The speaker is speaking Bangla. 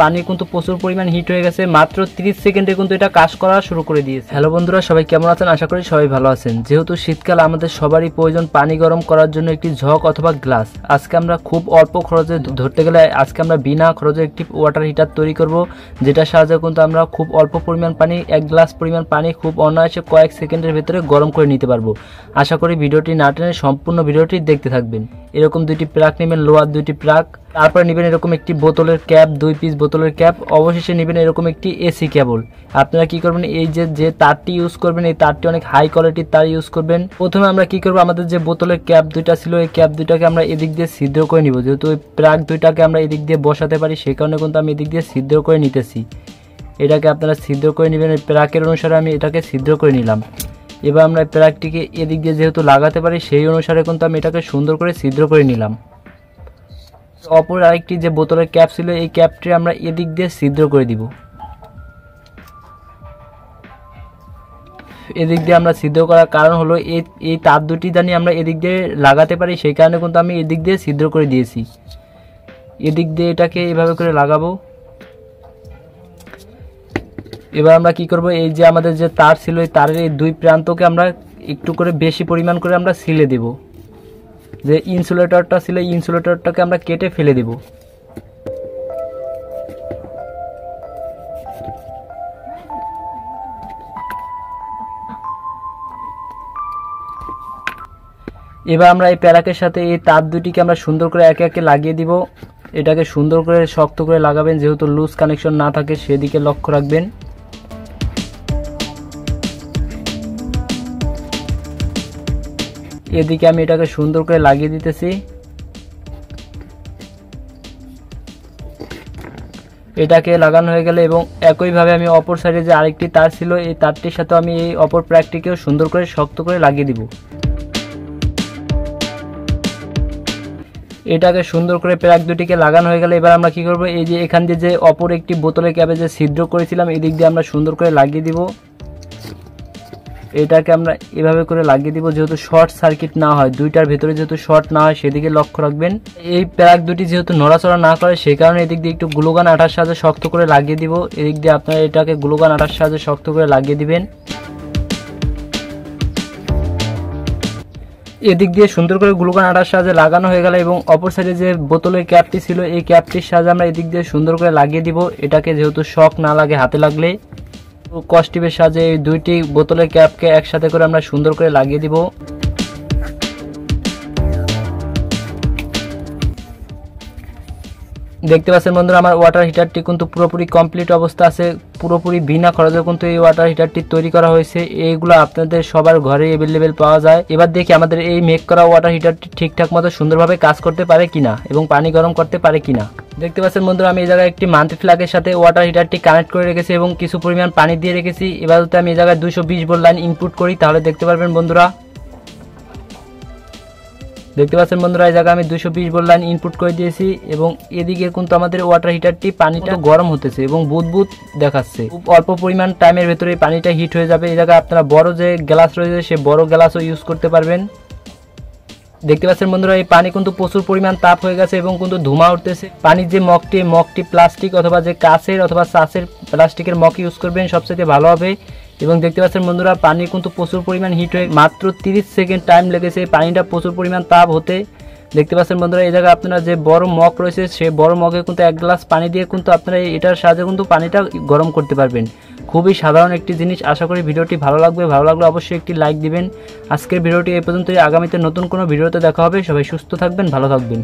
পানি কিন্তু প্রচুর পরিমাণ হিট হয়ে গেছে। মাত্র 30 সেকেন্ডে কিন্তু এটা কাজ করা শুরু করে দিয়েছে। হ্যালো বন্ধুরা, সবাই কেমন আছেন? আশা করি সবাই ভালো আছেন। যেহেতু শীতকাল, আমাদের সবারই প্রয়োজন পানি গরম করার জন্য একটি ঝক অথবা গ্লাস। আজকে আমরা খুব অল্প খরচে ধরতে গেলে আজকে আমরা বিনা খরচে একটি ওয়াটার হিটার তৈরি করব, যেটার সাহায্যে কিন্তু আমরা খুব অল্প পরিমাণ পানি, এক গ্লাস পরিমাণ পানি খুব অনায়াসে কয়েক সেকেন্ডের ভিতরে গরম করে নিতে পারব। আশা করি ভিডিওটি না টেনে সম্পূর্ণ ভিডিওটি দেখতে থাকবেন। এরকম দুইটি প্রাক নেবেন লোয়ার দুইটি প্রাক তারপরে নেবেন এরকম একটি বোতলের ক্যাপ, দুই পিস বোতলের ক্যাপ, অবশেষে নেবেন এরকম একটি এসি কেবল আপনারা কি করবেন, এই যে যে তারটি ইউজ করবেন, এই তারটি অনেক হাই কোয়ালিটির তার ইউজ করবেন। প্রথমে আমরা কি করব, আমাদের যে বোতলের ক্যাপ দুইটা ছিল, এই ক্যাপ দুইটাকে আমরা এদিক দিয়ে ছিদ্র করে নিব। যেহেতু ওই প্রাক দুইটাকে আমরা এদিক দিয়ে বসাতে পারি সেই কারণে কিন্তু আমি এদিক দিয়ে ছিদ্র করে নিতেছি। এটাকে আপনারা ছিদ্র করে নেবেন এই প্রাকের অনুসারে আমি এটাকে ছিদ্র করে নিলাম। এবার আমরা প্রাকটিকে এদিক দিয়ে যেহেতু লাগাতে পারি, সেই অনুসারে কিন্তু আমি এটাকে সুন্দর করে ছিদ্র করে নিলাম। অপর আরেকটি যে বোতলের ক্যাপ ছিল, এই ক্যাপটি আমরা এদিক দিয়ে ছিদ্র করে দিব। এদিক দিয়ে আমরা ছিদ্র করার কারণ হলো, এই এই তার দুটি জানি আমরা এদিক দিয়ে লাগাতে পারি, সেই কারণে কিন্তু আমি এদিক দিয়ে ছিদ্র করে দিয়েছি। এদিক দিয়ে এটাকে এভাবে করে লাগাবো। এবার আমরা কি করব, এই যে আমাদের যে তার ছিল, এই তারের এই দুই প্রান্তকে আমরা একটু করে বেশি পরিমাণ করে আমরা সিলে দেব। যে ইনসুলেটরটা ছিল ইনসুলেটরটাকে আমরা কেটে ফেলে দেব। এবার আমরা এই প্যারাকের সাথে এই তার দুটিকে আমরা সুন্দর করে একে একে লাগিয়ে দিব। এটাকে সুন্দর করে শক্ত করে লাগাবেন, যেহেতু লুজ কানেকশন না থাকে, সেদিকে লক্ষ্য রাখবেন। এদিকে আমি এটাকে সুন্দর করে লাগিয়ে দিতেছি। এটাকে লাগানো হয়ে গেলে এবং একইভাবে আমি অপর সাইডে যে আরেকটি তার ছিল, এই তারটির সাথে আমি এই অপর প্র্যাকটিকেও সুন্দর করে শক্ত করে লাগিয়ে দিব। এটাকে সুন্দর করে প্যাক দুটিকে লাগানো হয়ে গেলে এবার আমরা কি করব? এই যে এখান দিয়ে যে অপর একটি বোতলে ক্যাবে যে ছিদ্র করেছিলাম, এদিক দিয়ে আমরা সুন্দর করে লাগিয়ে দিব। এটাকে আমরা এভাবে করে লাগিয়ে দিব, যেহেতু শর্ট সার্কিট না হয়, দুইটার ভেতরে যেহেতু শর্ট না হয়, সেদিকে লক্ষ্য রাখবেন। এই প্যাক দুটি যেহেতু নড়াচড়া না করে সেই কারণে এদিক দিয়ে একটু গ্লুগান আঠার সাহায্যে শক্ত করে লাগিয়ে দিব। এদিক দিয়ে আপনারা এটাকে গ্লুগান আঠার সাহায্যে শক্ত করে লাগিয়ে দিবেন। এদিক দিয়ে সুন্দর করে গ্লুকান আটার সাহায্যে লাগানো হয়ে গেল এবং অপর সাইডে যে বোতলের ক্যাপটি ছিল, এই ক্যাপটির সাহায্যে আমরা এদিক দিয়ে সুন্দর করে লাগিয়ে দিব। এটাকে যেহেতু শক না লাগে হাতে লাগলে। কস্টিপের সাহায্যে দুইটি বোতলের ক্যাপকে একসাথে করে আমরা সুন্দর করে লাগিয়ে দিব। দেখতে পাচ্ছেন বন্ধুরা, আমার ওয়াটার হিটারটি কিন্তু পুরোপুরি কমপ্লিট অবস্থা আছে, পুরোপুরি বিনা খরচে কিন্তু এই ওয়াটার হিটারটি তৈরি করা হয়েছে। এইগুলো আপনাদের সবার ঘরে অ্যাভেলেবেল পাওয়া যায়। এবার দেখি আমাদের এই মেক করা ওয়াটার হিটারটি ঠিকঠাক মতো সুন্দরভাবে কাজ করতে পারে কিনা এবং পানি গরম করতে পারে কিনা। দেখতে পাচ্ছেন বন্ধুরা, আমি এই জায়গায় একটি মান্থ ফ্ল্যাগের সাথে ওয়াটার হিটারটি কানেক্ট করে রেখেছি এবং কিছু পরিমাণ পানি দিয়ে রেখেছি। এবার আমি এই জায়গায় দুশো বিশ ভোল্ট লাইন ইনপুট করি, তাহলে দেখতে পারবেন বন্ধুরা। দেখতে পাচ্ছেন বন্ধুরা এই জায়গায় আমি দুশো বিশ ভোল্ট লাইন ইনপুট করে দিয়েছি এবং এদিকে কিন্তু আমাদের ওয়াটার হিটারটি পানিটা গরম হতেছে এবং বুদবুদ দেখাচ্ছে। খুব অল্প পরিমাণ টাইমের ভেতরে পানিটা হিট হয়ে যাবে। এই জায়গায় আপনারা বড় যে গ্লাস রয়েছে সে বড় গ্লাসও ইউজ করতে পারবেন। দেখতে পাচ্ছেন বন্ধুরা এই পানি কিন্তু প্রচুর পরিমাণ তাপ হয়ে গেছে এবং কিন্তু ধোঁয়া উঠতেছে। পানির যে মগটি মগটি প্লাস্টিক অথবা যে কাঁচের অথবা চাষের প্লাস্টিকের মগ ইউজ করবেন সবচেয়ে ভালো হবে। এবং দেখতে পাচ্ছেন বন্ধুরা, পানি কিন্তু প্রচুর পরিমাণ হিট হয়ে মাত্র 30 সেকেন্ড টাইম লেগেছে। পানিটা প্রচুর পরিমাণ তাপ হতে। দেখতে পাচ্ছেন বন্ধুরা, এই জায়গায় আপনারা যে বড় মগ রয়েছে সেই বড় মগে কিন্তু এক গ্লাস পানি দিয়ে কিন্তু আপনারা এটার সাহায্যে কিন্তু পানিটা গরম করতে পারবেন। খুবই সাধারণ একটি জিনিস। আশা করি ভিডিওটি ভালো লাগবে। ভালো লাগলে অবশ্যই একটি লাইক দিবেন। আজকের ভিডিওটি এই পর্যন্তই। আগামীতে নতুন কোনো ভিডিওতে দেখা হবে। সবাই সুস্থ থাকবেন, ভালো থাকবেন।